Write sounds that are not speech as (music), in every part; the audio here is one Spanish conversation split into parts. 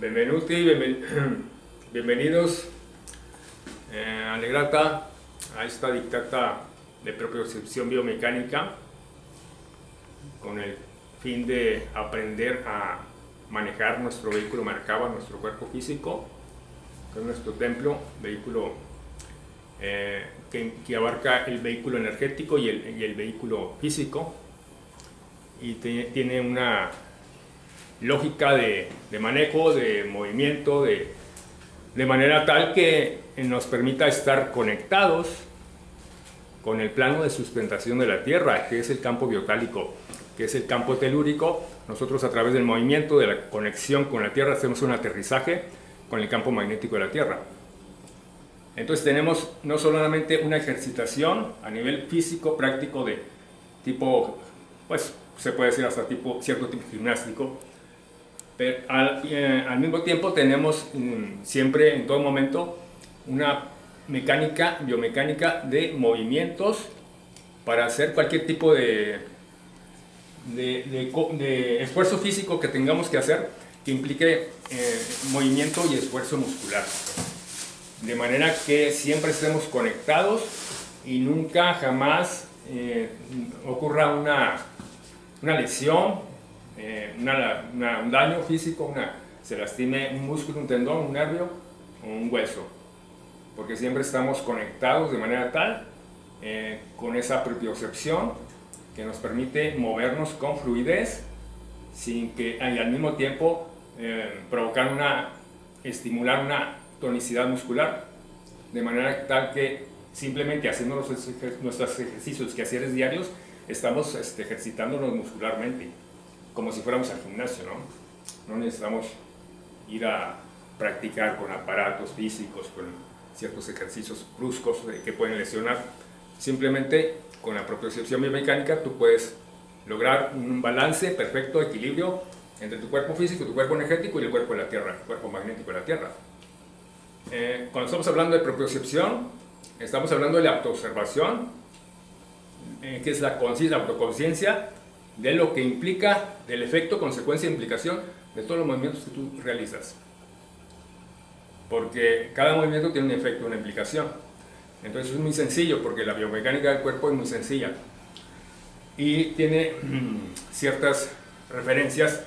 Benvenuti, benven- (clears throat) bienvenidos. Eh, Alegrata a esta dictata de propiocepción biomecánica con el fin de aprender a manejar nuestro vehículo marcaba, nuestro cuerpo físico, que es nuestro templo, vehículo eh, que, que abarca el vehículo energético y el, y el vehículo físico. Y te- tiene una lógica de, de manejo, de movimiento, de, de manera tal que nos permita estar conectados con el plano de sustentación de la Tierra, que es el campo biotálico, que es el campo telúrico. Nosotros a través del movimiento, de la conexión con la Tierra, hacemos un aterrizaje con el campo magnético de la Tierra. Entonces tenemos no solamente una ejercitación a nivel físico, práctico de tipo, pues se puede decir hasta tipo, cierto tipo gimnástico, pero al, eh, al mismo tiempo tenemos mm, siempre, en todo momento, una mecánica, biomecánica de movimientos para hacer cualquier tipo de, de esfuerzo físico que tengamos que hacer que implique eh, movimiento y esfuerzo muscular. De manera que siempre estemos conectados y nunca jamás eh, ocurra una, una lesión, eh, una- una- un daño físico, una, se lastime un músculo, un tendón, un nervio o un hueso. Porque siempre estamos conectados de manera tal, eh, con esa propiocepción que nos permite movernos con fluidez sin que al mismo tiempo eh, provocar una, estimular una tonicidad muscular, de manera tal que simplemente haciendo los ejer- nuestros ejercicios que hacer diarios, estamos este, ejercitándonos muscularmente, como si fuéramos al gimnasio, ¿no? No necesitamos ir a practicar con aparatos físicos, con ciertos ejercicios bruscos que pueden lesionar. Simplemente con la propiocepción biomecánica tú puedes lograr un balance perfecto, equilibrio entre tu cuerpo físico, tu cuerpo energético y el cuerpo de la Tierra, el cuerpo magnético de la Tierra. Eh, cuando estamos hablando de propiocepción, estamos hablando de la autoobservación, eh, que es la la autoconciencia de lo que implica, del efecto, consecuencia e implicación de todos los movimientos que tú realizas. Porque cada movimiento tiene un efecto, una implicación. Entonces es muy sencillo, porque la biomecánica del cuerpo es muy sencilla. Y tiene mm, ciertas referencias,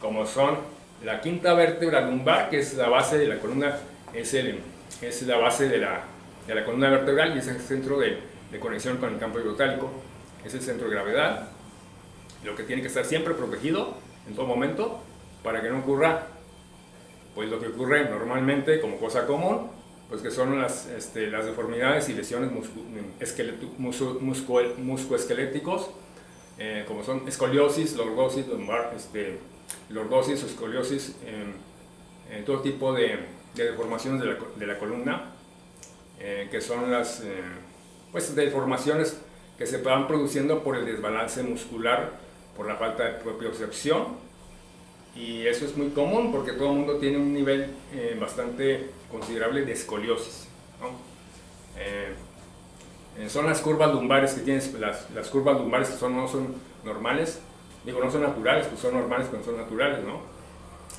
como son la quinta vértebra lumbar, que es la base de la columna, es, el, es la base de la, de la columna vertebral y es el centro de, de conexión con el campo hidrotálico. Es el centro de gravedad, lo que tiene que estar siempre protegido en todo momento para que no ocurra pues lo que ocurre normalmente como cosa común, pues que son las, este, las deformidades y lesiones muscuoesqueléticos, eh, como son escoliosis, lordosis, lumbar, este, lordosis escoliosis, eh, eh, todo tipo de, de deformaciones de la, de la columna, eh, que son las eh, pues, deformaciones que se van produciendo por el desbalance muscular, por la falta de propiocepción, y eso es muy común porque todo el mundo tiene un nivel eh, bastante considerable de escoliosis. Eh, eh, son las curvas lumbares que tienes, las, las curvas lumbares que no son normales, digo, no son naturales, pues son normales, pero son naturales, ¿no?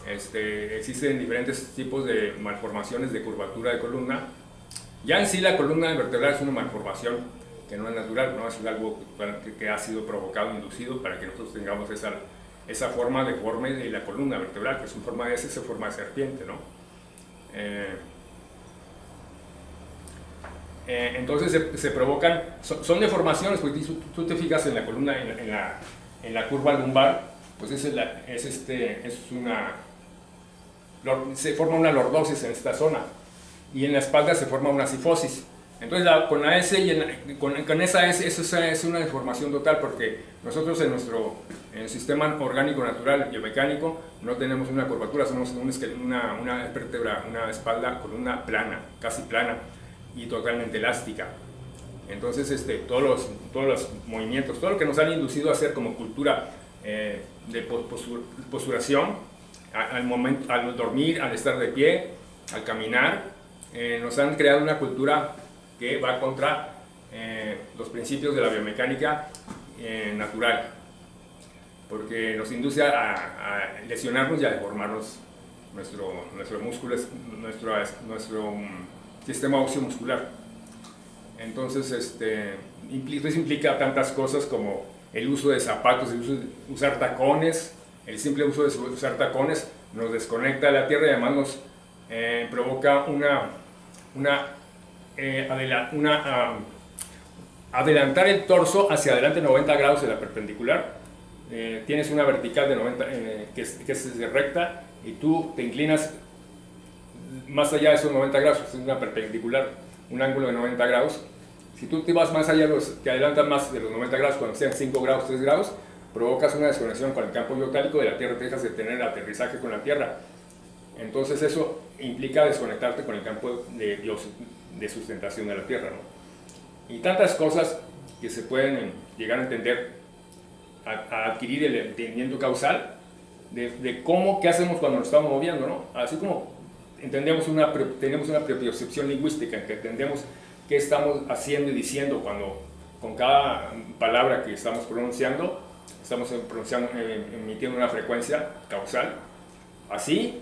Este, existen diferentes tipos de malformaciones de curvatura de columna. Ya en sí la columna vertebral es una malformación que no es natural, no es algo que, ha sido provocado, inducido para que nosotros tengamos esa, esa forma deforme de la columna vertebral, que es una forma de S, es forma de serpiente, ¿no? Eh, eh, entonces se, se provocan, son, deformaciones, porque tú, tú te fijas en la columna, en en la, en la curva lumbar, pues es, la- es, este, es una, se forma una lordosis en esta zona, y en la espalda se forma una sifosis. Entonces la- con la S y en con, con esa S, es, una deformación total, porque nosotros en nuestro en el sistema orgánico natural biomecánico no tenemos una curvatura, somos un una, una vértebra, una espalda con una plana, casi plana y totalmente elástica. Entonces, este, todos, los, todos los movimientos, todo lo que nos han inducido a hacer como cultura eh, de po- postur- posturación, al, momento, al dormir, al estar de pie, al caminar, eh, nos han creado una cultura que va contra eh, los principios de la biomecánica eh, natural, porque nos induce a, lesionarnos y a deformarnos nuestro, nuestro músculo, nuestro, nuestro mm, sistema óseo muscular. Entonces, este, implica, implica tantas cosas como el uso de zapatos, el uso usar tacones, el simple uso de usar tacones nos desconecta de la Tierra y además nos eh, provoca una, una, eh, adelantar el torso hacia adelante 90 grados de la perpendicular. Eh, tienes una vertical de 90, que, es, que es recta y tú te inclinas más allá de esos 90 grados, es una perpendicular, un ángulo de 90 grados. Si tú te vas más allá, te adelantas más de los 90 grados, cuando sean 5 grados, 3 grados, provocas una desconexión con el campo biotálico de la Tierra, te dejas de tener aterrizaje con la Tierra. Entonces eso implica desconectarte con el campo de, de sustentación de la Tierra. ¿no? Y tantas cosas que se pueden llegar a entender, a, adquirir el entendimiento causal de, de, cómo, qué hacemos cuando nos estamos moviendo. ¿no? Así como entendemos una, tenemos una propiocepción lingüística en que entendemos qué estamos haciendo y diciendo cuando con cada palabra que estamos pronunciando, estamos eh, emitiendo una frecuencia causal. Así,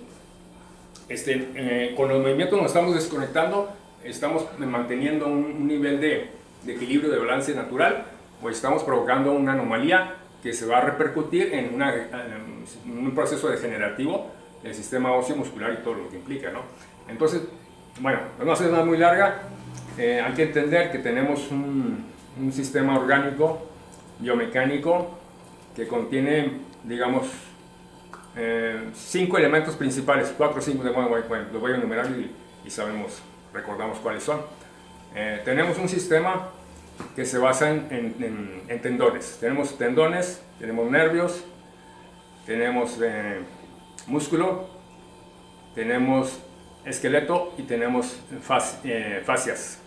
este, eh, con los movimientos nos estamos desconectando, estamos manteniendo un, nivel de, de, equilibrio, de balance natural, o estamos provocando una anomalía que se va a repercutir en, una, en un proceso degenerativo del sistema óseo muscular y todo lo que implica. ¿no? Entonces, bueno, no hacer nada muy larga, eh, hay que entender que tenemos un, un sistema orgánico biomecánico que contiene, digamos, eh, cinco elementos principales, cuatro o cinco, de bueno, los voy a enumerar y, sabemos, recordamos cuáles son. Eh, tenemos un sistema que se basa en, en, tendones. Tenemos tendones, tenemos nervios, tenemos eh, músculo, tenemos esqueleto y tenemos fascias.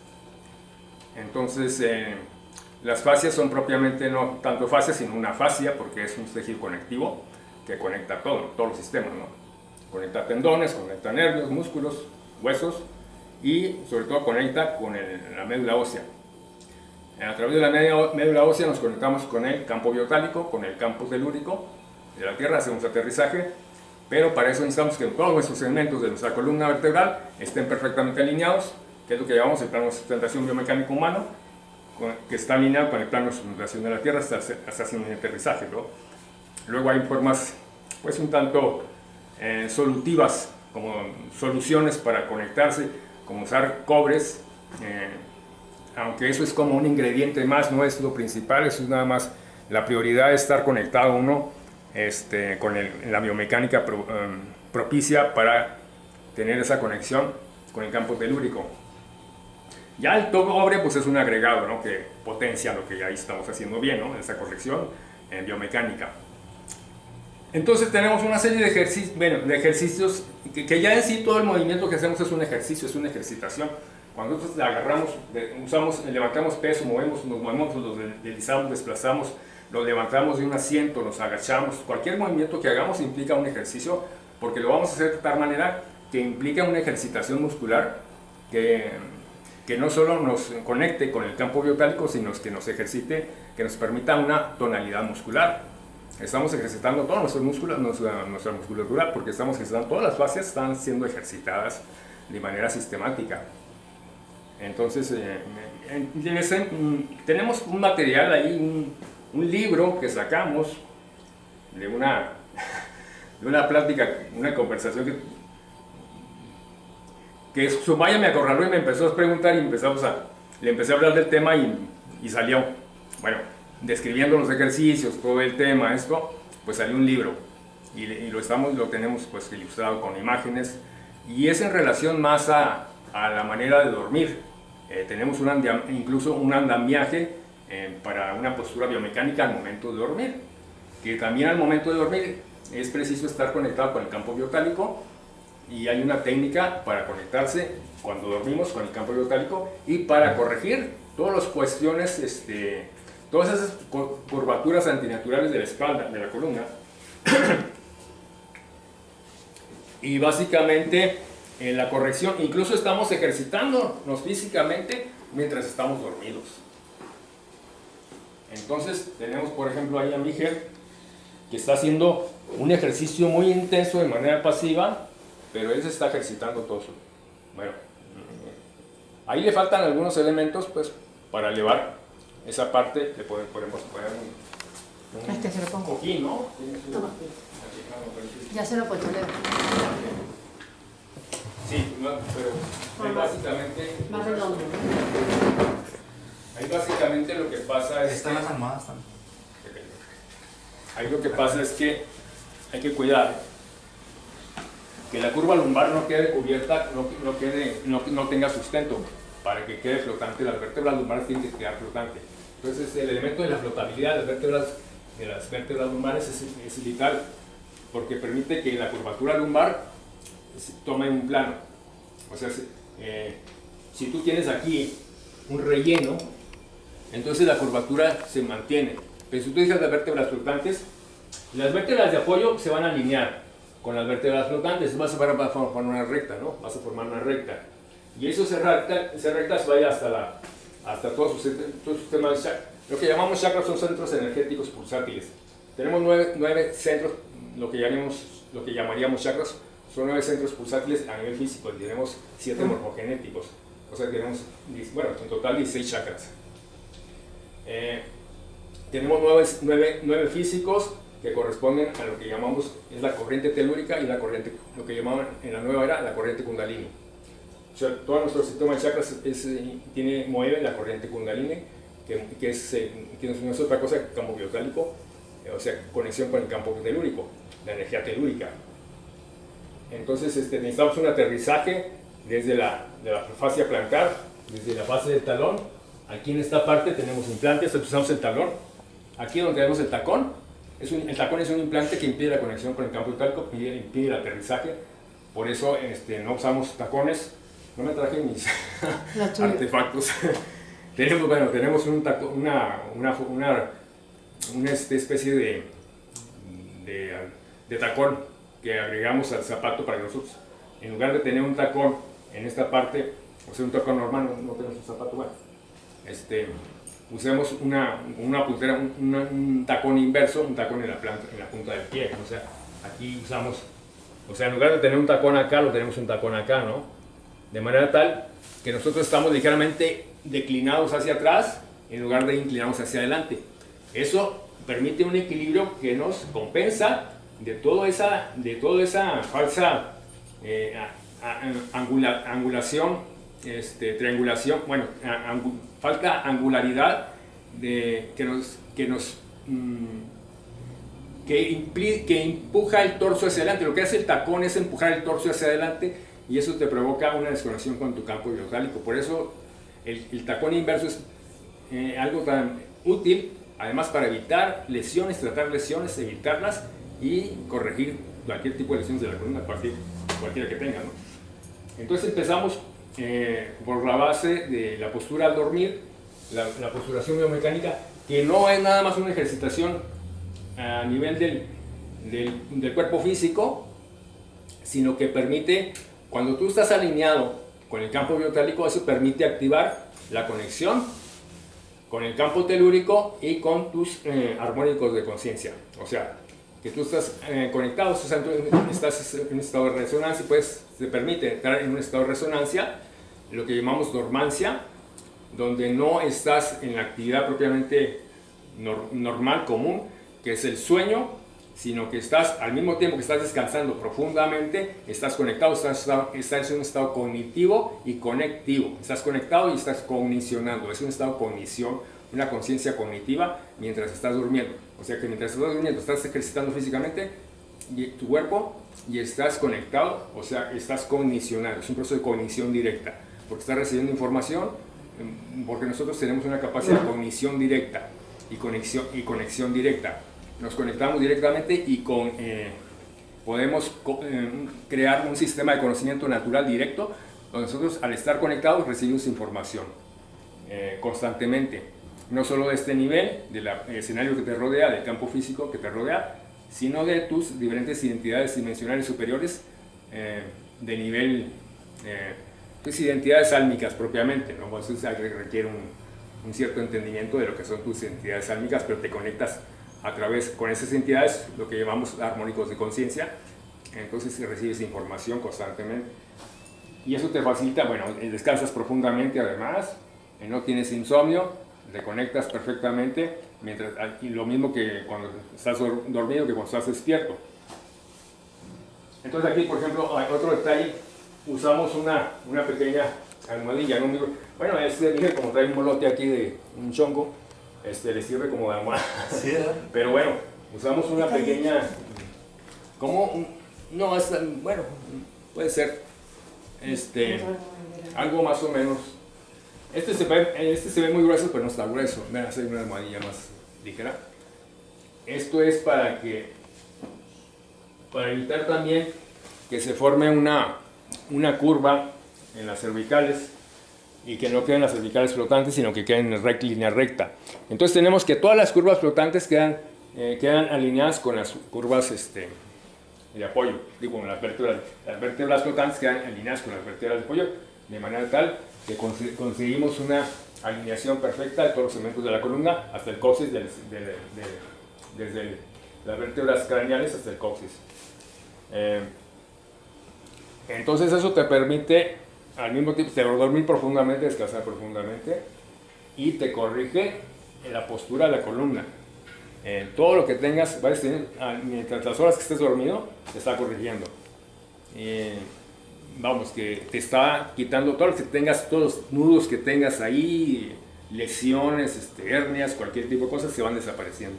Entonces, las fascias son propiamente no tanto fascias, sino una fascia, porque es un tejido conectivo que conecta todo, todos los sistemas. ¿no? Conecta tendones, conecta nervios, músculos, huesos y sobre todo conecta con la médula ósea. A través de la médula ósea nos conectamos con el campo biotálico, con el campo telúrico de la Tierra, hacemos aterrizaje, pero para eso necesitamos que todos nuestros elementos de nuestra columna vertebral estén perfectamente alineados, que es lo que llamamos el plano de sustentación biomecánico humano, que está alineado con el plano de sustentación de la Tierra hasta, hasta haciendo un aterrizaje. ¿no? Luego hay formas pues un tanto eh, solutivas, como soluciones para conectarse, como usar cobres, eh, aunque eso es como un ingrediente más, no es lo principal, eso es nada más la prioridad de estar conectado uno este, con la biomecánica em, propicia para tener esa conexión con el campo telúrico. Ya el cobre pues es un agregado ¿no? que potencia lo que ya estamos haciendo bien, ¿no? esa corrección en biomecánica. Entonces tenemos una serie de, ejercicios, bueno, de ejercicios que, ya en sí todo el movimiento que hacemos es un ejercicio, es una ejercitación. Cuando nosotros agarramos, usamos, levantamos peso, movemos, nos movemos, nos deslizamos, desplazamos, lo levantamos de un asiento, nos agachamos, cualquier movimiento que hagamos implica un ejercicio porque lo vamos a hacer de tal manera que implica una ejercitación muscular que, que no solo nos conecte con el campo biotálico, sino que nos ejercite, que nos permita una tonalidad muscular estamos ejercitando todos nuestros músculos, nuestra, nuestra musculatura, porque estamos ejercitando, todas las fascias están siendo ejercitadas de manera sistemática. Entonces, eh, mm, tenemos un material ahí, un, un, libro que sacamos de una, (laughs) de una plática, una conversación que, que Sumaya me acorraló y me empezó a preguntar y empezamos a, le empecé a hablar del tema y, y salió, bueno, describiendo los ejercicios, todo el tema, esto, pues salió un libro. Y, lo, estamos, lo tenemos pues ilustrado con imágenes. Y es en relación más a, a la manera de dormir. Eh, tenemos un incluso un andamiaje eh, para una postura biomecánica al momento de dormir, que también al momento de dormir es preciso estar conectado con el campo biotálico y hay una técnica para conectarse cuando dormimos con el campo biotálico y para corregir todas las cuestiones este, todas esas curvaturas antinaturales de la espalda, de la columna. (clears throat) y básicamente en la corrección, incluso estamos ejercitándonos físicamente mientras estamos dormidos. Entonces tenemos por ejemplo ahí a mi que está haciendo un ejercicio muy intenso de manera pasiva pero él se está ejercitando todo su... Bueno, ahí le faltan algunos elementos pues para elevar esa parte, le podemos poner un, un este se lo pongo. cojín, ¿no? Toma. Ya se lo puedo Leo. Sí, no, pero ahí básicamente... Más redondo. Ahí básicamente lo que pasa es... Están que- las almohadas también. Ahí lo que pasa es que hay que cuidar que la curva lumbar no quede cubierta, no, no quede, no, no tenga sustento para que quede flotante. Las vértebras lumbares tienen que quedar flotante. Entonces el elemento de la flotabilidad de las vértebras, de las vértebras lumbares es, es vital porque permite que la curvatura lumbar tome un plano. O sea, eh, si tú tienes aquí un relleno, entonces la curvatura se mantiene. Pero si tú dices las vértebras flotantes, las vértebras de apoyo se van a alinear con las vértebras flotantes, vas a formar una recta, ¿no? Vas a formar una recta. Y eso se recta, esa recta se vaya hasta, la, hasta todo, su, todo su sistema de chakras. Lo que llamamos chakras son centros energéticos pulsátiles. Tenemos nueve, nueve centros, lo que, llamamos, lo que llamaríamos chakras, son nueve centros pulsátiles a nivel físico, tenemos siete morfogenéticos. O sea, tenemos, bueno, en total 16 chakras. Eh, tenemos nueve, nueve, nueve físicos que corresponden a lo que llamamos es la corriente telúrica y la corriente, lo que llamaban en la nueva era la corriente kundalini. Todo nuestro sistema de chakras eh, tiene, mueve la corriente kundalini, que, que, es, eh, que no es otra cosa que campo biotálico, eh, o sea, conexión con el campo telúrico, la energía telúrica. Entonces este, necesitamos un aterrizaje desde la, de la fascia plantar, desde la fase del talón. Aquí en esta parte tenemos implantes, usamos el talón. Aquí donde tenemos el tacón, el tacón es un implante que impide la conexión con el campo vitálico, impide, impide el aterrizaje. Por eso este, no usamos tacones. No me traje mis (laughs) artefactos. (laughs) tenemos, bueno, tenemos un taco- una, una, una, una este, especie de, de, de tacón que agregamos al zapato para que nosotros, en lugar de tener un tacón en esta parte, o sea, un tacón normal, no, no tenemos un zapato, bueno, este, usemos una, una puntera, un, una- un tacón inverso, un tacón en la, planta, en la punta del pie, o sea, aquí usamos, o sea, en lugar de tener un tacón acá, lo tenemos un tacón acá, ¿no? De manera tal que nosotros estamos ligeramente declinados hacia atrás en lugar de inclinados hacia adelante. Eso permite un equilibrio que nos compensa de toda esa, de esa falsa eh, angulación, este, triangulación, bueno, falta angularidad de, que nos, que nos mm, que, que empuja el torso hacia adelante. Lo que hace el tacón es empujar el torso hacia adelante y eso te provoca una desconexión con tu campo biotálico. Por eso el, tacón inverso es eh, algo tan útil, además para evitar lesiones, tratar lesiones, evitarlas y corregir cualquier tipo de lesiones de la columna, cualquier, cualquiera que tenga. Entonces empezamos eh, por la base de la postura al dormir, la, la posturación biomecánica, que no es nada más una ejercitación a nivel del, del, del cuerpo físico, sino que permite, cuando tú estás alineado con el campo biotálico, eso permite activar la conexión con el campo telúrico y con tus eh, armónicos de conciencia. O sea, que tú estás eh, conectado, o sea, tú estás en un estado de resonancia, pues te permite entrar en un estado de resonancia, lo que llamamos dormancia, donde no estás en la actividad propiamente nor- normal, común, que es el sueño, sino que estás al mismo tiempo que estás descansando profundamente, estás conectado, estás, estás en un estado cognitivo y conectivo. Estás conectado y estás cognicionando. Es un estado cognición, una conciencia cognitiva mientras estás durmiendo. O sea que mientras estás durmiendo, estás ejercitando físicamente tu cuerpo y estás conectado, o sea, estás cognicionando. Es un proceso de cognición directa, porque estás recibiendo información, em, porque nosotros tenemos una capacidad de cognición directa y conexión, y conexión directa. Nos conectamos directamente y con, eh, podemos eh, crear un sistema de conocimiento natural directo, donde nosotros al estar conectados recibimos información eh, constantemente, no solo de este nivel, del escenario que te rodea, del campo físico que te rodea, sino de tus diferentes identidades dimensionales superiores de nivel, eh, pues identidades álmicas propiamente, ¿no? Eso es- requiere un, un cierto entendimiento de lo que son tus entidades álmicas, pero te conectas a través con esas entidades, lo que llamamos armónicos de conciencia, entonces recibes información constantemente. Y eso te facilita, bueno, descansas profundamente además, no tienes insomnio, te conectas perfectamente, mientras, y lo mismo que cuando estás dormido que cuando estás despierto. Entonces aquí, por ejemplo, otro detalle, usamos una, una pequeña almohadilla, ¿no? Bueno, este como trae un molote aquí de un chongo, este, le sirve como de almohada. (laughs) Pero bueno, usamos una pequeña, como, no, es, bueno, puede ser, este, algo más o menos. Este se, ve, este se ve muy grueso, pero no está grueso. Ven a hacer una almohadilla más ligera. Esto es para que para evitar también que se forme una, una curva en las cervicales y que no queden las cervicales flotantes, sino que queden en recta, línea recta. Entonces tenemos que todas las curvas flotantes quedan, eh, quedan alineadas con las curvas este, de apoyo, digo, las vértebras, las vértebras flotantes quedan alineadas con las vértebras de apoyo, de manera tal que conseguimos una alineación perfecta de todos los segmentos de la columna hasta el coxis, desde las vértebras craneales hasta el coxis. Eh, entonces eso te permite al mismo tiempo te dormir profundamente, descansar profundamente y te corrige la postura de la columna. Eh, todo lo que tengas, ah, mientras las horas que estés dormido, te está corrigiendo. Eh, vamos, que te está quitando todo lo tengas, todos los nudos que tengas ahí, lesiones, este, hernias, cualquier tipo de cosas se van desapareciendo.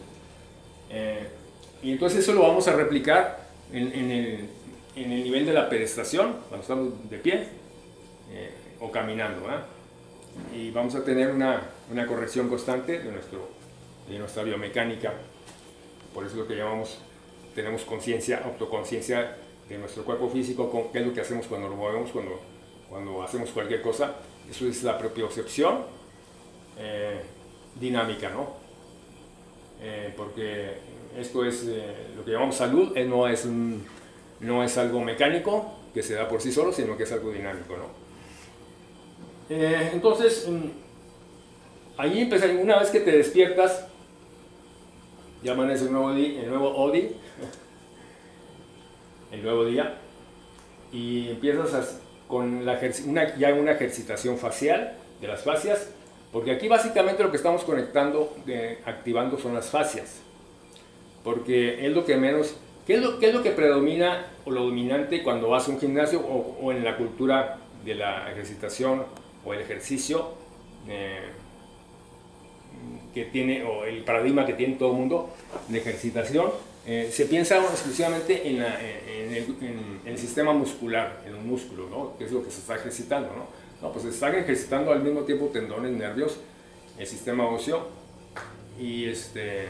y entonces eso lo vamos a replicar en, el, en, el, nivel de la pedestación, cuando estamos de pie eh, o caminando. Y vamos a tener una, una, corrección constante de, nuestro, de nuestra biomecánica. Por eso es lo que llamamos, tenemos conciencia, autoconciencia de nuestro cuerpo físico, qué es lo que hacemos cuando lo movemos, cuando, cuando hacemos cualquier cosa. Eso es la propiocepción eh, dinámica, ¿no? Eh, porque esto es eh, lo que llamamos salud, eh, no, es no es algo mecánico que se da por sí solo, sino que es algo dinámico. ¿no? Eh, entonces, mm, ahí empieza, una vez que te despiertas, ya amanece el nuevo, día, el nuevo ODI, (laughs) el nuevo día, y empiezas con la, una, ya una ejercitación facial de las fascias, porque aquí básicamente lo que estamos conectando, activando son las fascias porque es lo que menos, ¿qué es lo, qué es lo que predomina o lo dominante cuando vas a un gimnasio o, en la cultura de la ejercitación o el ejercicio eh, que tiene, o el paradigma que tiene todo el mundo de ejercitación? Eh, se piensa exclusivamente en, el, sistema muscular, en un músculo, ¿no? que es lo que se está ejercitando. ¿no? No, pues se están ejercitando al mismo tiempo tendones, nervios, el sistema óseo y este,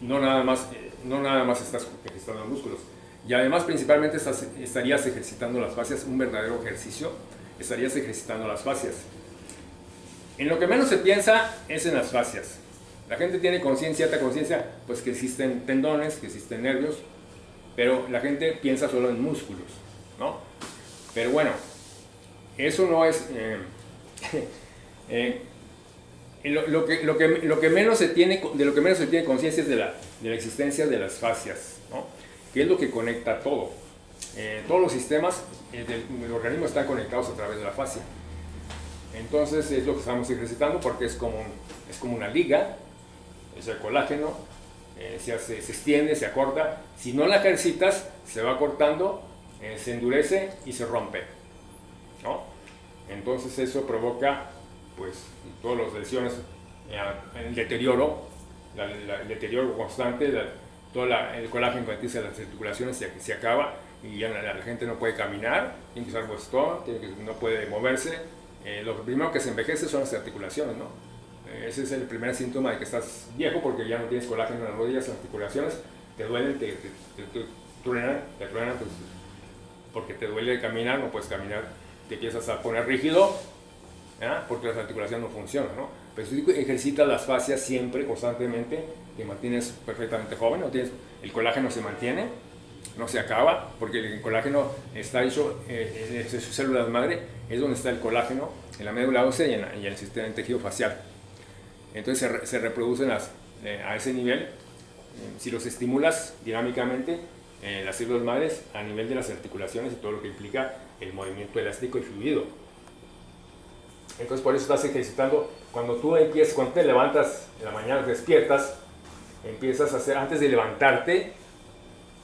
no nada más, eh, no nada más estás ejercitando los músculos. Y además principalmente estarías ejercitando las fascias, un verdadero ejercicio, estarías ejercitando las fascias. En lo que menos se piensa es en las fascias. La gente tiene conciencia, cierta conciencia, pues que existen tendones, que existen nervios, pero la gente piensa solo en músculos, ¿no? Pero bueno, eso no es... Eh, (laughs) eh, lo, que, lo, que, lo, que, menos se tiene, de lo que menos se tiene conciencia es de la, de la, existencia de las fascias, ¿no? que es lo que conecta todo. Eh, todos los sistemas eh, del, organismo están conectados a través de la fascia. Entonces es lo que estamos ejercitando porque es como, es como una liga, es el colágeno, eh, se, hace, se, extiende, se acorta. Si no la ejercitas, se va cortando, se endurece y se rompe. ¿no? Entonces eso provoca pues todas las lesiones, eh, el deterioro, el deterioro constante, todo el colágeno que tiene las articulaciones se, se acaba y ya la, gente no puede caminar, tiene que usar bastón, no puede moverse. Eh, lo primero que se envejece son las articulaciones, ¿no? Eh, ese es el primer síntoma de que estás viejo porque ya no tienes colágeno en las rodillas, las articulaciones, te duelen, te, te, truenan, te truenan pues, porque te duele caminar, no puedes caminar, te empiezas a poner rígido porque la articulación no funciona, ¿no? Pero si ejercitas las fascias siempre, constantemente, te mantienes perfectamente joven, ¿no? tienes, el colágeno se mantiene, no se acaba, porque el colágeno está hecho eh, en sus células madre, es donde está el colágeno, en la médula ósea y en, el sistema tejido facial. Entonces se, reproducen las, eh, a ese nivel, eh, si los estimulas dinámicamente, en las células madres a nivel de las articulaciones y todo lo que implica el movimiento elástico y fluido. Entonces por eso estás ejercitando, cuando tú empiezas, cuando te levantas en la mañana, despiertas, empiezas a hacer, antes de levantarte,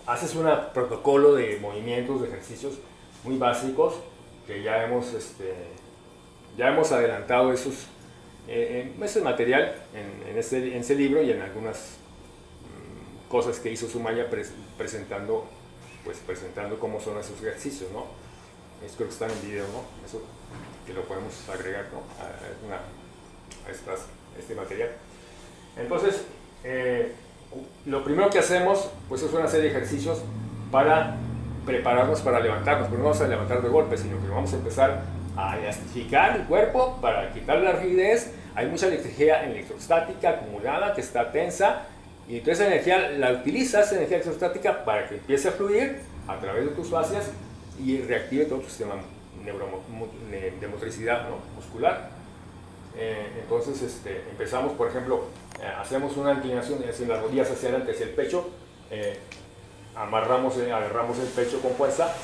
haces un protocolo de movimientos, de ejercicios muy básicos que ya hemos, este, ya hemos adelantado esos, eh, ese material en, ese, en, ese, libro y en algunas mm, cosas que hizo Sumaya presentando, pues, presentando cómo son esos ejercicios, ¿no? Eso creo que está en video, ¿no? Eso que lo podemos agregar ¿no? a, estas, este material. Entonces, eh, lo primero que hacemos pues es una serie de ejercicios para prepararnos para levantarnos, pero no vamos a levantar de golpe, sino que vamos a empezar a elastificar el cuerpo para quitar la rigidez. Hay mucha energía electrostática acumulada que está tensa y entonces esa energía la utilizas, energía electrostática, para que empiece a fluir a través de tus fascias y reactive todo tu sistema de motricidad muscular. Eh, entonces este, empezamos, por ejemplo, eh, hacemos una inclinación, es las rodillas hacia adelante, hacia el pecho, eh, amarramos, agarramos el pecho con fuerza,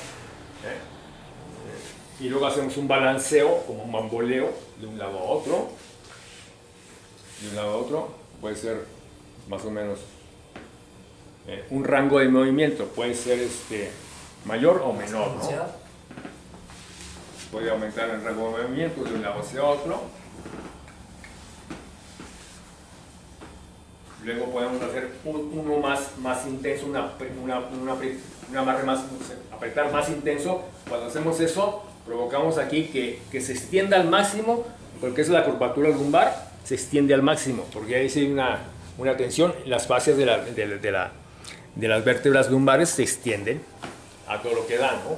y luego hacemos un balanceo, como un bamboleo, de un lado a otro, de un lado a otro, puede ser más o menos un rango de movimiento, puede ser este, mayor o menor, Puede aumentar el rango de movimiento de un lado hacia otro. Luego podemos hacer uno más, más intenso, una, una, una, amarre más, apretar más intenso. Cuando hacemos eso, provocamos aquí que, que, se extienda al máximo, porque es la curvatura lumbar, se extiende al máximo, porque ahí hay una, una tensión, las fascias de, la, de, de, la, de las vértebras lumbares se extienden a todo lo que da, ¿no?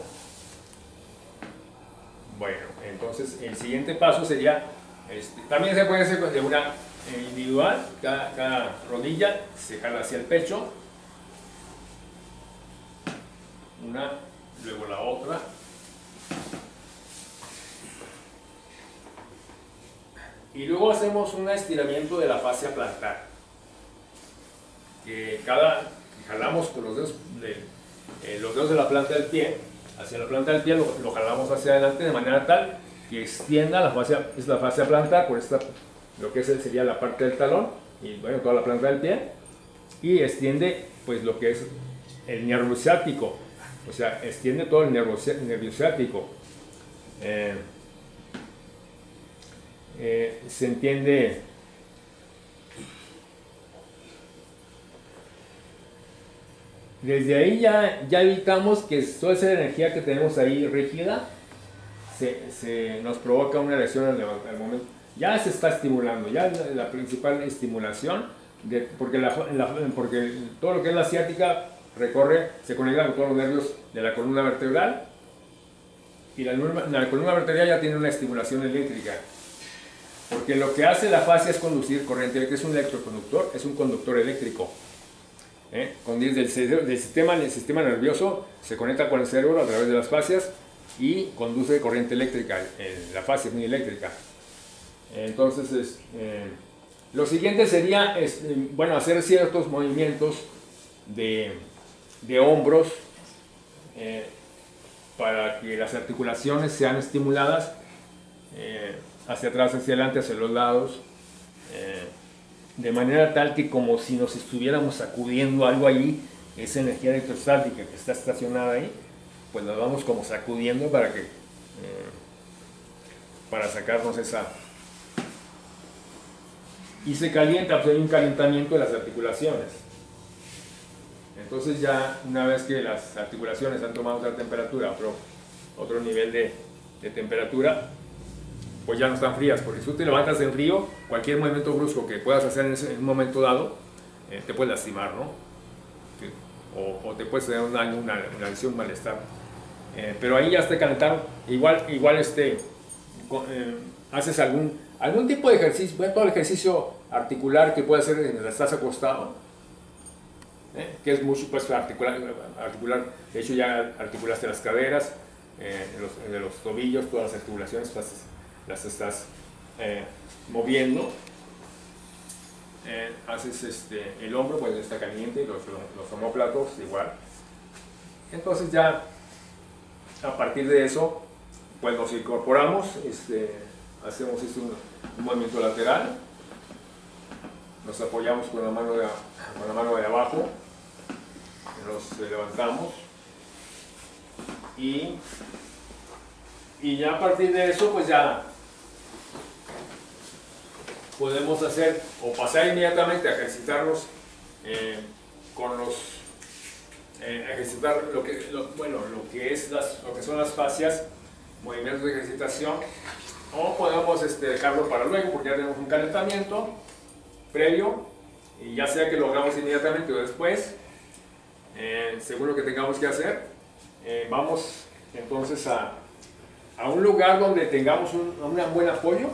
Bueno, entonces el siguiente paso sería, este, también se puede hacer de una individual, cada, rodilla se jala hacia el pecho, una, luego la otra, y luego hacemos un estiramiento de la fascia plantar, que cada, jalamos con los dedos de eh, los dedos de la planta del pie hacia la planta del pie, lo, jalamos hacia adelante de manera tal que extienda la fascia, es la fascia plantar, por esta, lo que sería la parte del talón y bueno, toda la planta del pie y extiende pues lo que es el nervio ciático, o sea, extiende todo el nervio, ciático. Eh, eh, se entiende Desde ahí ya, ya evitamos que toda esa energía que tenemos ahí rígida se, nos provoca una lesión al, momento. Ya se está estimulando, ya la, la principal estimulación, de, porque, todo lo que es la ciática recorre, se conecta con todos los nervios de la columna vertebral y la, columna vertebral ya tiene una estimulación eléctrica. Porque lo que hace la fascia es conducir corriente que es un electroconductor, es un conductor eléctrico. ¿eh? Con, del, sistema, el sistema nervioso se conecta con el cerebro a través de las fascias y conduce corriente eléctrica. la fascia es muy eléctrica. Entonces, eh, lo siguiente sería bueno, hacer ciertos movimientos de, de hombros eh, para que las articulaciones sean estimuladas hacia atrás, hacia adelante, hacia los lados de manera tal que como si nos estuviéramos sacudiendo algo ahí, esa energía electrostática que está estacionada ahí, pues la vamos como sacudiendo para que, eh, para sacarnos esa... Y se calienta, pues hay un calentamiento de las articulaciones. Entonces ya una vez que las articulaciones han tomado otra temperatura, otro, otro nivel de, de temperatura, pues ya no están frías, porque si tú te levantas en frío, cualquier movimiento brusco que puedas hacer en, ese, un momento dado eh, te puede lastimar, ¿no? O, te puede tener un daño, una, lesión, un malestar. Eh, pero ahí ya está calentado. Igual, igual este, eh, haces algún, algún tipo de ejercicio, bueno, todo el ejercicio articular que puedes hacer mientras estás acostado, que es mucho pues, articular, articular, de hecho ya articulaste las caderas, los, de los tobillos, todas las articulaciones, pues, las estás eh, moviendo. Eh, haces este, el hombro, pues está caliente, los, los homóplatos igual. Entonces ya a partir de eso, pues nos incorporamos, este, hacemos este, un, movimiento lateral, nos apoyamos con la mano de, con la mano de abajo, nos levantamos. Y, y ya a partir de eso, pues ya podemos hacer o pasar inmediatamente a ejercitarnos eh, con los eh, ejercitar lo que bueno lo que es las, lo que son las fascias movimientos de ejercitación o podemos este, dejarlo para luego porque ya tenemos un calentamiento previo y ya sea que lo hagamos inmediatamente o después eh, según lo que tengamos que hacer vamos entonces a, a, un lugar donde tengamos un, un buen apoyo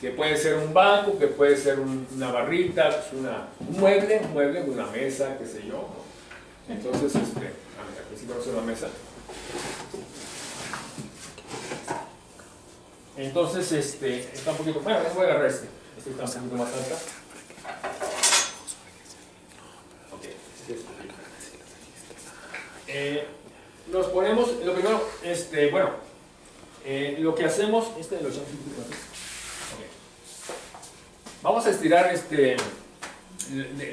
que puede ser un banco, que puede ser una barrita, pues una, un mueble, un mueble, una mesa, qué sé yo. Entonces, este, aquí sí vamos a una mesa. Entonces, este, está un poquito, bueno, voy a agarrar este, este está un poquito más alta. Eh, nos ponemos, lo primero, este, bueno, eh, lo que hacemos, este de los Vamos a estirar este,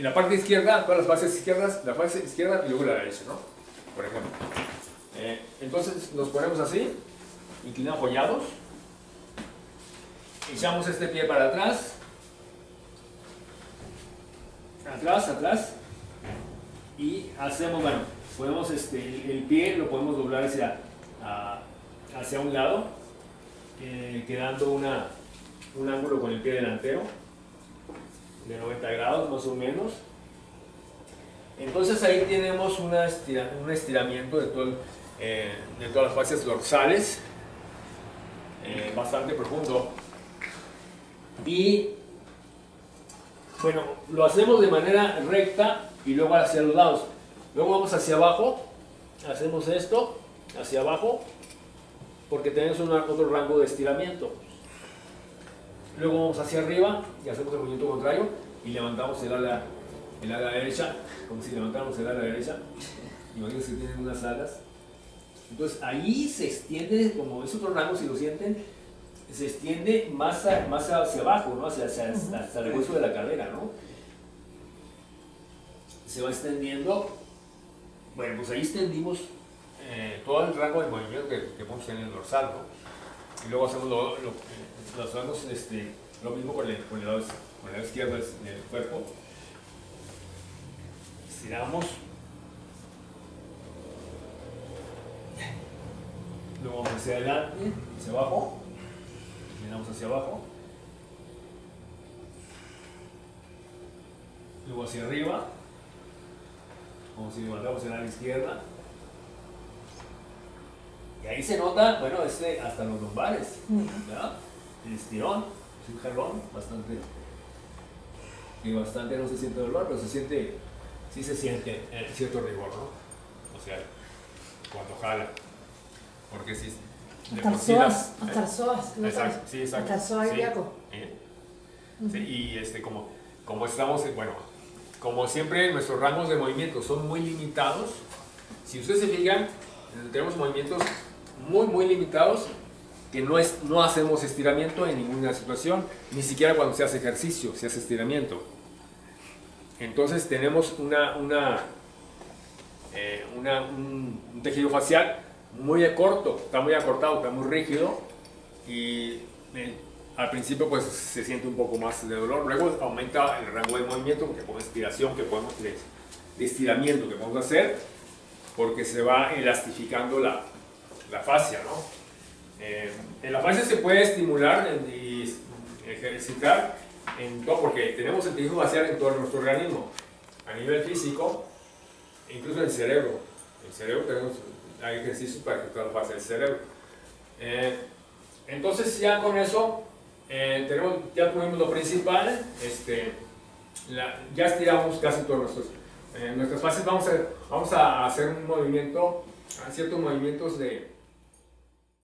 la parte izquierda, todas las bases izquierdas, la base izquierda y luego la derecha, ¿no? Por ejemplo. Eh, entonces nos ponemos así, inclinados apoyados. Echamos este pie para atrás. Atrás, atrás. Y hacemos, bueno, podemos este, el pie lo podemos doblar hacia, hacia un lado, eh, quedando una, un ángulo con el pie delantero de 90 grados más o menos. Entonces ahí tenemos una un estiramiento de, todo eh, de todas las fascias dorsales, eh, bastante profundo. Y bueno, lo hacemos de manera recta y luego hacia los lados. Luego vamos hacia abajo, hacemos esto, hacia abajo, porque tenemos otro rango de estiramiento. Luego vamos hacia arriba y hacemos el movimiento contrario y levantamos el ala, el ala derecha, como si levantáramos el ala derecha. Imagínense que tienen unas alas. Entonces ahí se extiende, como es otro rango, si lo sienten, se extiende más, más hacia abajo, ¿no? hacia, hacia, hasta el hueso de la cadera. ¿no? Se va extendiendo. Bueno, pues ahí extendimos eh, todo el rango de movimiento que, que podemos tener en el dorsal. ¿no? Y luego hacemos lo, lo, los rangos, este, lo mismo con el, con el, lado, con el lado izquierdo del cuerpo. Estiramos. Luego vamos hacia adelante, hacia abajo. Miramos hacia abajo. Luego hacia arriba. Como si levantamos el ala izquierda. Y ahí se nota, bueno, este, hasta los lumbares. ¿verdad? el estirón, es un jalón bastante, y bastante no se siente dolor, pero se siente, sí se siente cierto rigor, ¿no? O sea, cuando jala, porque si... Hasta el psoas, hasta el psoas, exacto, sí, exacto. Hasta el sí, sí, y este, como, como estamos, bueno, como siempre nuestros rangos de movimiento son muy limitados, si ustedes se fijan, tenemos movimientos muy, muy limitados que no, es, no hacemos estiramiento en ninguna situación, ni siquiera cuando se hace ejercicio, se hace estiramiento. Entonces tenemos una, una, eh, un, tejido facial muy corto, está muy acortado, está muy rígido y eh, al principio pues se siente un poco más de dolor, luego aumenta el rango de movimiento, que con estiración que podemos, de, de, estiramiento que podemos hacer, porque se va elastificando la, la fascia, ¿no? Eh, en la fascia se puede estimular y ejercitar en todo, porque tenemos el tejido facial en todo nuestro organismo, a nivel físico, incluso en el cerebro. El cerebro tenemos, hay ejercicios para ejercitar la fascia del cerebro. Eh, entonces ya con eso, eh, tenemos, ya tuvimos lo principal, este, ya estiramos casi todos nuestros, nuestras fases, vamos a, vamos a hacer un movimiento, ciertos movimientos de